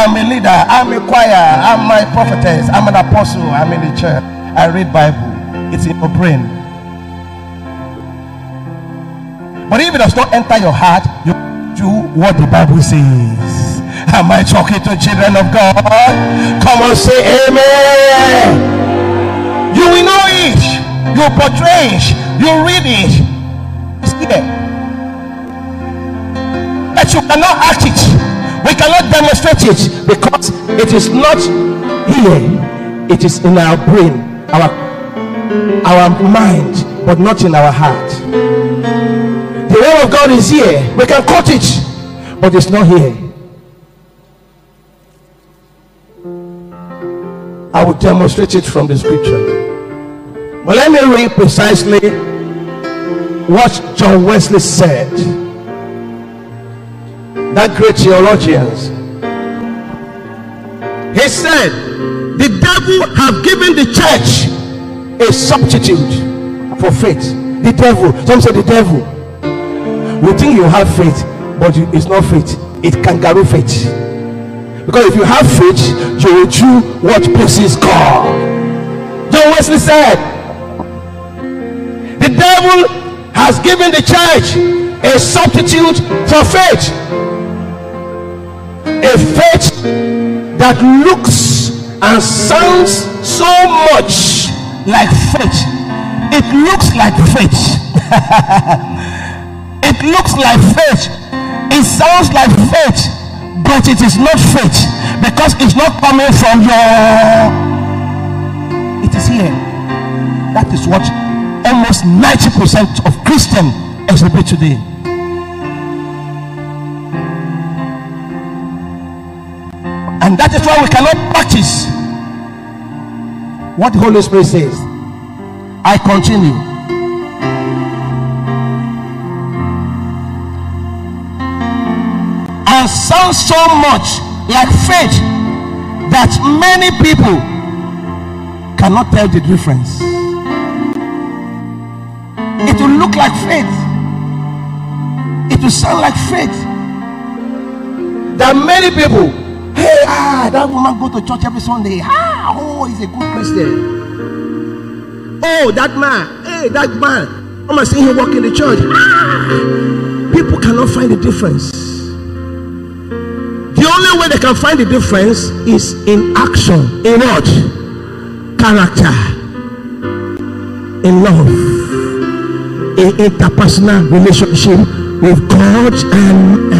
I'm a leader, I'm a choir, I'm a prophetess, I'm an apostle, I'm in the church. I read Bible. It's in your brain. But if it does not enter your heart, you do what the Bible says. Am I talking to children of God? Come on, say amen. You will know it. You portray it. You read it. It's here. But you cannot act it. We cannot demonstrate it because it is not here. It is in our brain, our our mind, but not in our heart. The word of God is here. We can quote it, but it's not here. I will demonstrate it from the scripture. But let me read precisely what John Wesley said. That great theologian. He said, The devil have given the church a substitute for faith. The devil. Some say the devil. We think you have faith, but it's not faith. It's kangaroo faith. Because if you have faith, you will do what pleases God. John Wesley said, The devil has given the church a substitute for faith. A faith that looks and sounds so much like faith. It looks like faith. it looks like faith. It sounds like faith, but it is not faith because it's not coming from your. It is here. That is what almost 90% of Christians exhibit today. And that is why we cannot practice what the Holy Spirit says. I continue. And sounds so much like faith that many people cannot tell the difference. It will look like faith, it will sound like faith. That many people. Hey, ah, that woman go to church every Sunday. Ah, oh, he's a good Christian. Oh, that man. Hey, that man. I'm seeing him walk in the church. Ah, people cannot find the difference. The only way they can find the difference is in action. In what? Character. In love. In interpersonal relationship with God and